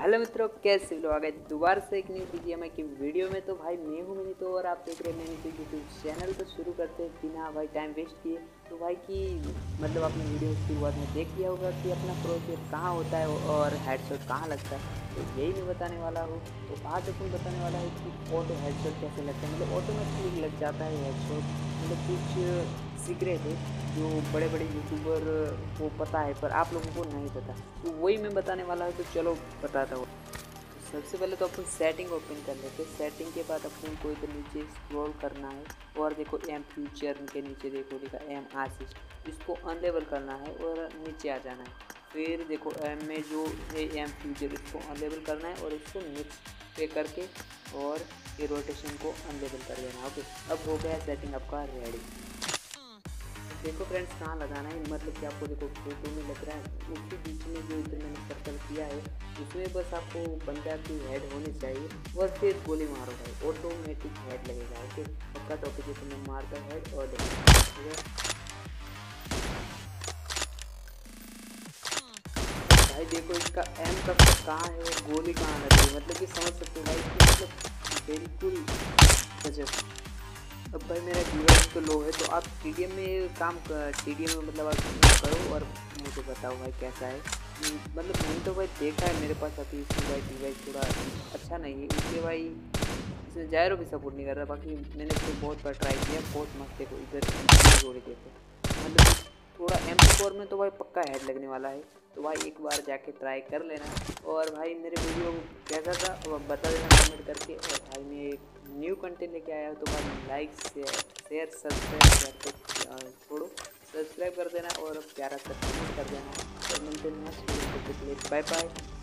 Hello मित्रों, कैसे लोग? आ गए दोबारा से एक न्यू बीजीएमआई की वीडियो में तो भाई मैं हूँ मैंने तो और आप देख रहे हैं तो यूट्यूब चैनल तो शुरू करते हैं। बिना भाई टाइम वेस्ट किए। तो भाई की मतलब आपने वीडियो शुरुआत में देख लिया होगा कि अपना प्रोजेक्ट कहाँ होता है और हेडशॉट कहाँ लगता है। तो यही मैं बताने वाला हूँ। तो आज अपन बताने वाला है कि ऑटो हेडशॉट कैसे लगता है। मतलब ऑटोमेटिकली लग जाता है हेडशॉट मतलब कुछ सीक्रेट है, जो बड़े बड़े यूट्यूबर को पता है, पर आप लोगों को नहीं पता। तो वही मैं बताने वाला हूँ तो चलो बताता हूँ। सबसे पहले तो अपन सेटिंग ओपन कर लेते हैं। सेटिंग के बाद अपन को इधर नीचे स्क्रॉल करना है, और देखो एम फ्यूचर के नीचे देखो लिखा एम आसिस्ट इसको अनलेबल करना है और नीचे आ जाना है। फिर देखो एम में जो है एम फ्यूचर इसको अनलेबल करना है और इसको मिक्स पे करके और ये रोटेशन को अनलेबल कर देना ओके अब हो गया सेटिंग आपका रेडी देखो फ्रेंड्स कहाँ लगाना है? मतलब कि आपको देखो फ़ोटो में लग रहा है, उसके बीच में जो इधर मैंने सर्कल किया है, उसमें बस आपको बंदा की हेड होनी चाहिए और फिर गोली मारो भाई। ऑटोमेटिक हेड लगेगा ओके पक्का तो जैसे मैं मारता हेड और भाई देखो, इसका एम का कहाँ है और गोली कहाँ लग रही है? मतलब कि समझ सकते हो भाई मतलब बिल्कुल अब भाई, मेरा डिवाइस तो लो है तो आप टी में काम टी में मतलब आप करो और मुझे बताओ भाई कैसा है। मतलब मैंने तो भाई देखा है मेरे पास अभी इसकी भाई डिवाइस थोड़ा अच्छा नहीं है, इसलिए भाई इसमें जायरो भी सपोर्ट नहीं कर रहा, बाकी मैंने इसको बहुत बार ट्राई किया, बहुत मस्त देखो, इधर जोड़ी देखो। मतलब थोड़ा एम में तो भाई पक्का हेड लगने वाला है तो भाई एक बार जाके ट्राई कर लेना। और भाई मेरे वीडियो कैसा था बता देना कमेंट करके, और भाई मैं कंटेंट लेके आया हो तो भाई लाइक शेयर सब्सक्राइब करके छोड़ो सब्सक्राइब कर देना और प्यारा सा कमेंट कर देना। और मिलते हैं नेक्स्ट वीडियो बाय बाय